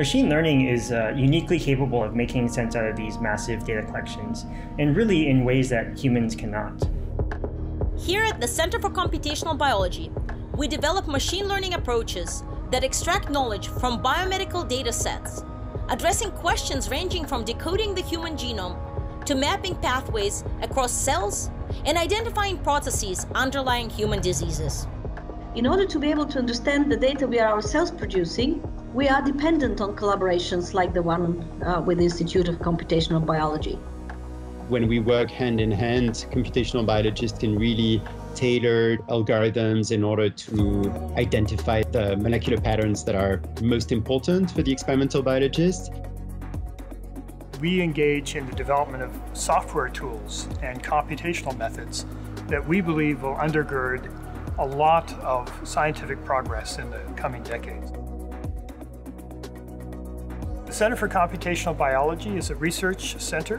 Machine learning is uh, uniquely capable of making sense out of these massive data collections, and really in ways that humans cannot. Here at the Center for Computational Biology, we develop machine learning approaches that extract knowledge from biomedical data sets, addressing questions ranging from decoding the human genome to mapping pathways across cells and identifying processes underlying human diseases. In order to be able to understand the data we are ourselves producing, we are dependent on collaborations like the one uh, with the Institute of Computational Biology. When we work hand in hand, computational biologists can really tailor algorithms in order to identify the molecular patterns that are most important for the experimental biologist. We engage in the development of software tools and computational methods that we believe will undergird a lot of scientific progress in the coming decades. Center for Computational Biology is a research center.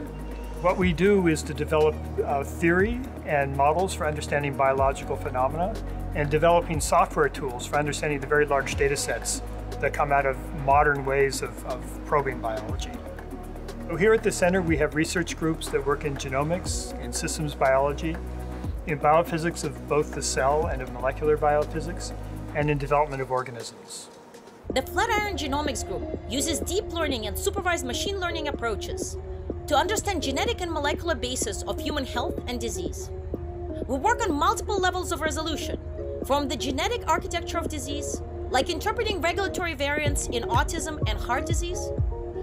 What we do is to develop uh, theory and models for understanding biological phenomena and developing software tools for understanding the very large data sets that come out of modern ways of, of probing biology. So here at the center, we have research groups that work in genomics, in systems biology, in biophysics of both the cell and of molecular biophysics, and in development of organisms. The Flatiron Genomics Group uses deep learning and supervised machine learning approaches to understand genetic and molecular basis of human health and disease. We work on multiple levels of resolution, from the genetic architecture of disease, like interpreting regulatory variants in autism and heart disease,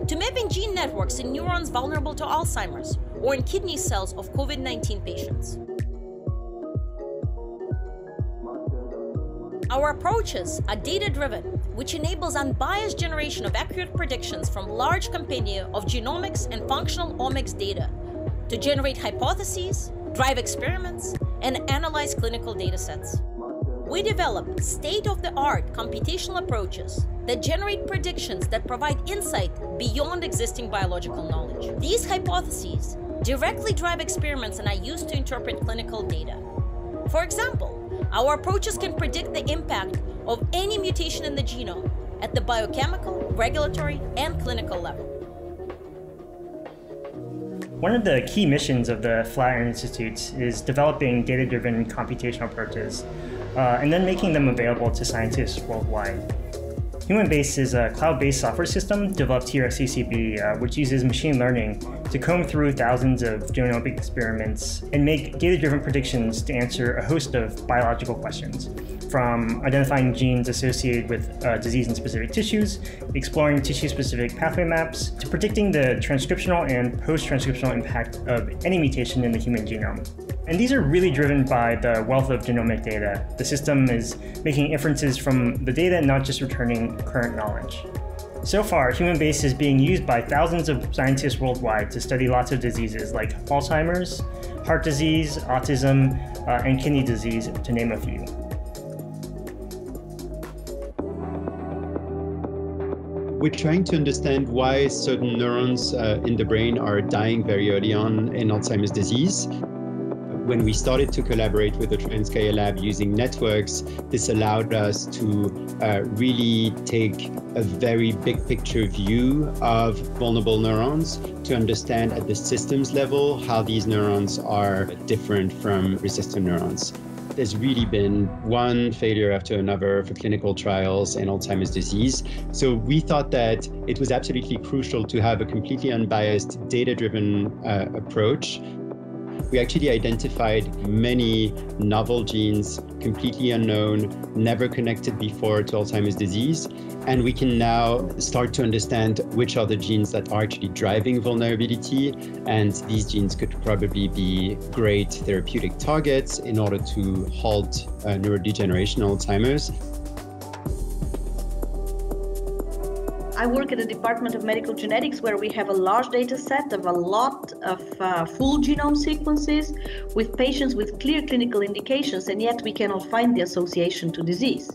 to mapping gene networks in neurons vulnerable to Alzheimer's or in kidney cells of COVID 19 patients. Our approaches are data driven, which enables unbiased generation of accurate predictions from large compendia of genomics and functional omics data to generate hypotheses, drive experiments, and analyze clinical datasets. We develop state of the art computational approaches that generate predictions that provide insight beyond existing biological knowledge. These hypotheses directly drive experiments and are used to interpret clinical data. For example, our approaches can predict the impact of any mutation in the genome at the biochemical, regulatory, and clinical level. One of the key missions of the Flatiron Institute is developing data-driven computational approaches uh, and then making them available to scientists worldwide. HumanBase is a cloud-based software system developed here at CCB, uh, which uses machine learning to comb through thousands of genomic experiments and make data-driven predictions to answer a host of biological questions, from identifying genes associated with uh, disease in specific tissues, exploring tissue-specific pathway maps, to predicting the transcriptional and post-transcriptional impact of any mutation in the human genome. And these are really driven by the wealth of genomic data. The system is making inferences from the data, not just returning current knowledge. So far, HumanBase is being used by thousands of scientists worldwide to study lots of diseases like Alzheimer's, heart disease, autism, uh, and kidney disease, to name a few. We're trying to understand why certain neurons uh, in the brain are dying very early on in Alzheimer's disease when we started to collaborate with the Troyanskaya Lab using networks, this allowed us to uh, really take a very big picture view of vulnerable neurons to understand at the systems level how these neurons are different from resistant neurons there's really been one failure after another for clinical trials in Alzheimer's disease. So we thought that it was absolutely crucial to have a completely unbiased, data driven uh, approach we actually identified many novel genes, completely unknown, never connected before to Alzheimer's disease. And we can now start to understand which are the genes that are actually driving vulnerability. And these genes could probably be great therapeutic targets in order to halt uh, neurodegeneration Alzheimer's. I work at the Department of Medical Genetics where we have a large data set of a lot of uh, full genome sequences with patients with clear clinical indications, and yet we cannot find the association to disease.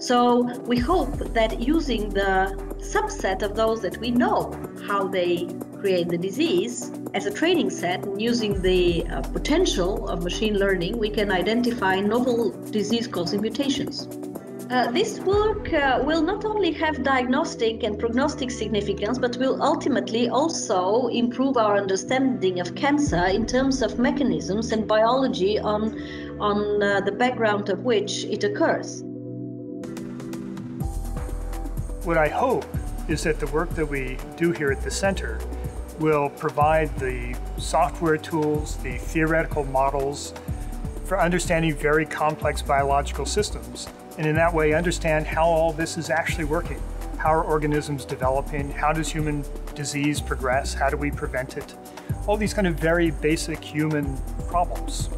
So we hope that using the subset of those that we know how they create the disease as a training set and using the uh, potential of machine learning, we can identify novel disease causing mutations. Uh, this work uh, will not only have diagnostic and prognostic significance, but will ultimately also improve our understanding of cancer in terms of mechanisms and biology on, on uh, the background of which it occurs. What I hope is that the work that we do here at the center will provide the software tools, the theoretical models for understanding very complex biological systems and in that way understand how all this is actually working. How are organisms developing? How does human disease progress? How do we prevent it? All these kind of very basic human problems.